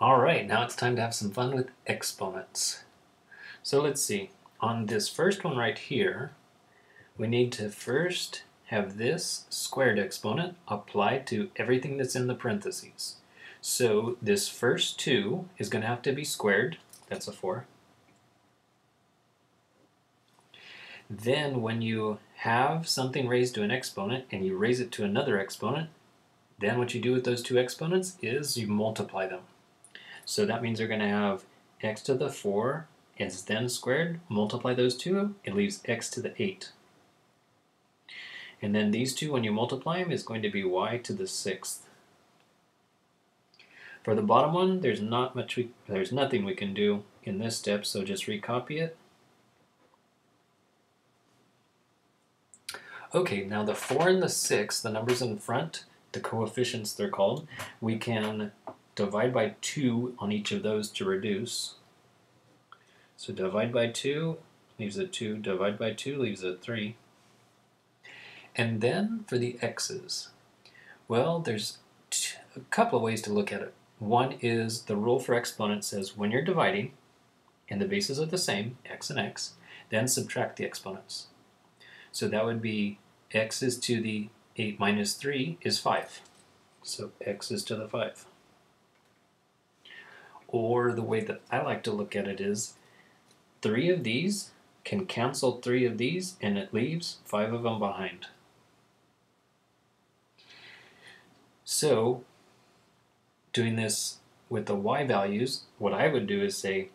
All right, now it's time to have some fun with exponents. So let's see. On this first one right here, we need to first have this squared exponent applied to everything that's in the parentheses. So this first 2 is going to have to be squared. That's a 4. Then when you have something raised to an exponent and you raise it to another exponent, then what you do with those two exponents is you multiply them. So that means they're going to have x to the 4 is then squared, multiply those two, it leaves x to the 8. And then these two, when you multiply them, is going to be y to the 6th. For the bottom one, there's not much we, there's nothing we can do in this step, so just recopy it. Okay, now the 4 and the 6, the numbers in front, the coefficients they're called, we can divide by 2 on each of those to reduce. So divide by 2 leaves a 2, divide by 2 leaves a 3. And then for the x's, well, there's a couple of ways to look at it. One is the rule for exponents says when you're dividing and the bases are the same, x and x, then subtract the exponents. So that would be x is to the 8 minus 3 is 5. So x is to the 5. Or the way that I like to look at it is three of these can cancel three of these and it leaves five of them behind. So doing this with the y values, what I would do is say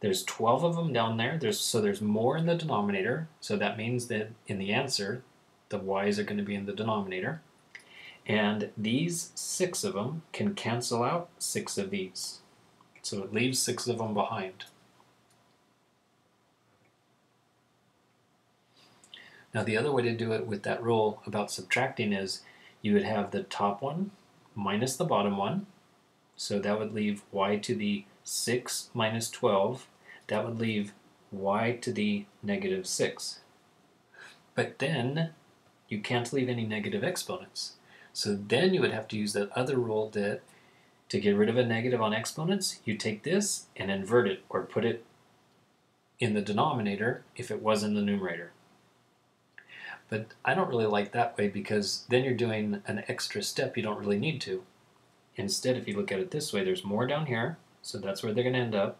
there's 12 of them down there, there's, so there's more in the denominator, so that means that in the answer the y's are going to be in the denominator. And these six of them can cancel out six of these. So it leaves six of them behind. Now the other way to do it with that rule about subtracting is you would have the top one minus the bottom one. So that would leave y to the 6 minus 12. That would leave y to the negative 6. But then you can't leave any negative exponents. So then you would have to use that other rule that to get rid of a negative on exponents, you take this and invert it or put it in the denominator if it was in the numerator. But I don't really like that way because then you're doing an extra step you don't really need to. Instead, if you look at it this way, there's more down here, so that's where they're going to end up.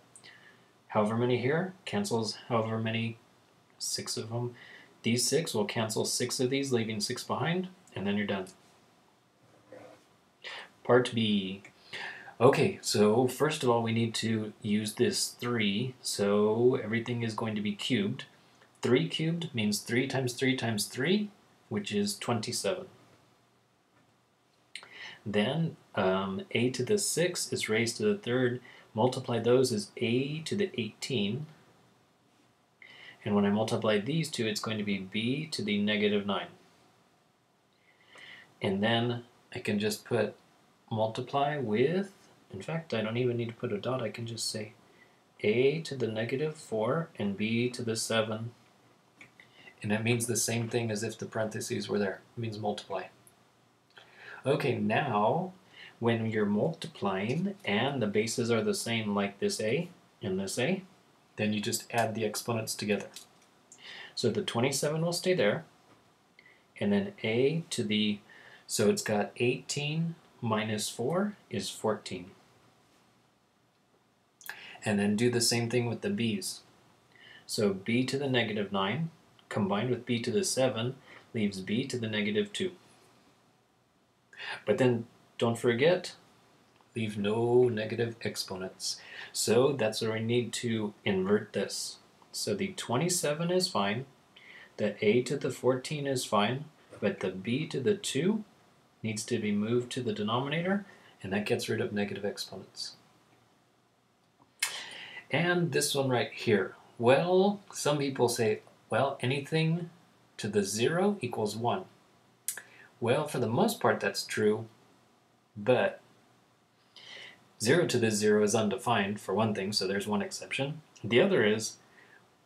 However many here cancels however many, six of them. These six will cancel six of these, leaving six behind, and then you're done. Part B. Okay, so first of all, we need to use this 3, so everything is going to be cubed. 3 cubed means 3 times 3 times 3, which is 27. Then um, a to the 6 is raised to the third. Multiply those as a to the 18. And when I multiply these two, it's going to be b to the negative 9. And then I can just put multiply with, in fact, I don't even need to put a dot. I can just say a to the negative 4 and b to the 7. And that means the same thing as if the parentheses were there. It means multiply. Okay, now when you're multiplying and the bases are the same like this a and this a, then you just add the exponents together. So the 27 will stay there, and then a to the, so it's got 18 minus 4 is 14. And then do the same thing with the b's. So b to the negative 9 combined with b to the 7 leaves b to the negative 2. But then don't forget, leave no negative exponents. So that's where we need to invert this. So the 27 is fine, the a to the 14 is fine, but the b to the 2 needs to be moved to the denominator, and that gets rid of negative exponents. And this one right here. Well, some people say, well, anything to the 0 equals 1. Well, for the most part, that's true, but 0 to the 0 is undefined, for one thing, so there's one exception. The other is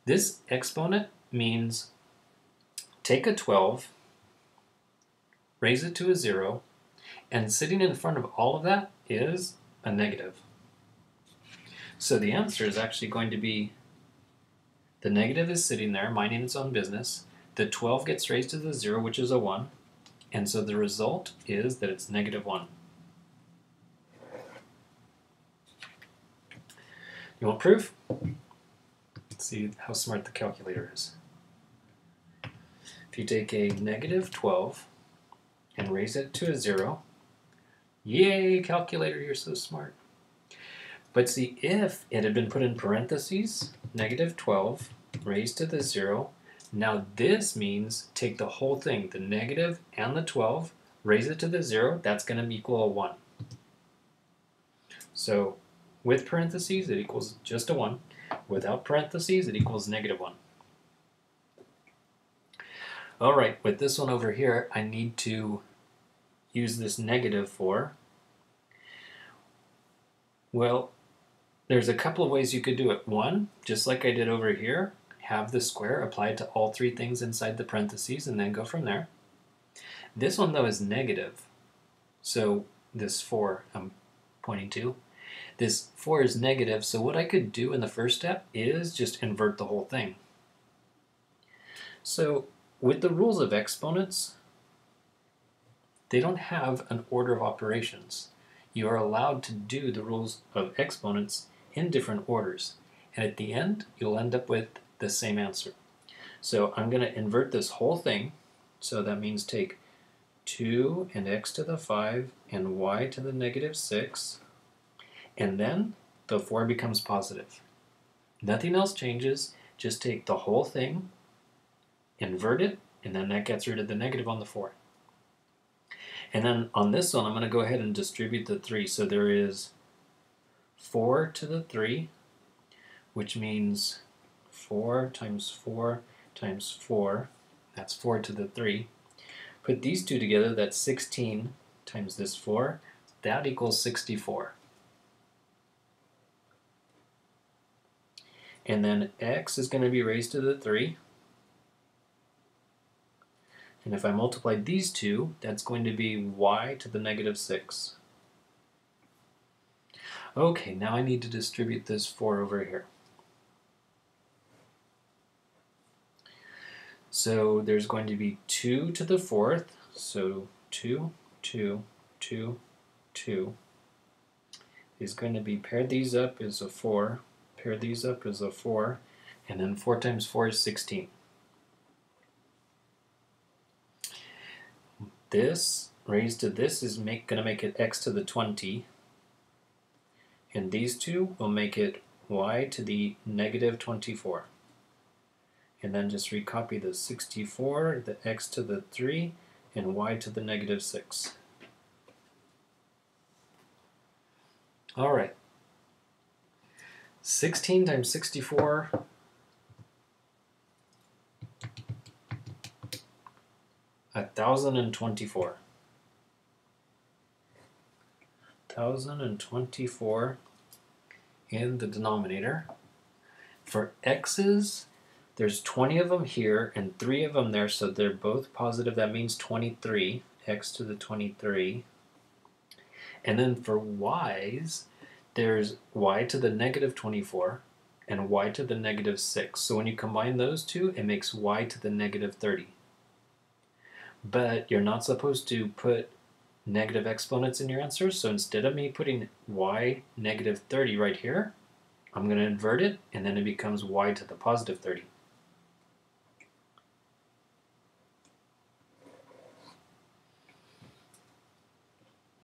this exponent means take a 12, raise it to a 0, and sitting in front of all of that is a negative. So the answer is actually going to be the negative is sitting there, minding its own business. The 12 gets raised to the 0, which is a 1. And so the result is that it's negative 1. You want proof? Let's see how smart the calculator is. If you take a negative 12 and raise it to a 0, yay, calculator, you're so smart. But see, if it had been put in parentheses, negative 12 raised to the 0, now this means take the whole thing, the negative and the 12, raise it to the 0, that's going to equal a 1. So with parentheses, it equals just a 1. Without parentheses, it equals negative 1. All right, with this one over here, I need to use this negative for. Well, there's a couple of ways you could do it. One, just like I did over here, have the square applied to all three things inside the parentheses and then go from there. This one, though, is negative. So this 4 I'm pointing to, this 4 is negative, so what I could do in the first step is just invert the whole thing. So with the rules of exponents, they don't have an order of operations. You are allowed to do the rules of exponents in different orders. And at the end, you'll end up with the same answer. So I'm going to invert this whole thing. So that means take 2 and x to the 5 and y to the negative 6 and then the 4 becomes positive. Nothing else changes, just take the whole thing, invert it, and then that gets rid of the negative on the 4. And then on this one, I'm going to go ahead and distribute the 3. So there is 4 to the 3, which means 4 times 4 times 4, that's 4 to the 3. Put these two together, that's 16 times this 4, that equals 64. And then x is going to be raised to the 3. And if I multiply these two, that's going to be y to the negative 6. Okay, now I need to distribute this 4 over here. So there's going to be 2 to the 4th, so 2, 2, 2, 2 is going to be, pair these up is a 4, pair these up is a 4, and then 4 times 4 is 16. This raised to this is make, going to make it x to the 20, and these two will make it y to the negative 24. And then just recopy the 64, the x to the 3, and y to the negative 6. All right. 16 times 64 a thousand and twenty-four. Thousand and twenty-four in the denominator. For x's, there's 20 of them here and 3 of them there, so they're both positive. That means 23, x to the 23. And then for y's, there's y to the negative 24 and y to the negative 6. So when you combine those two, it makes y to the negative 30. But you're not supposed to put negative exponents in your answer, so instead of me putting y negative 30 right here, I'm going to invert it, and then it becomes y to the positive 30.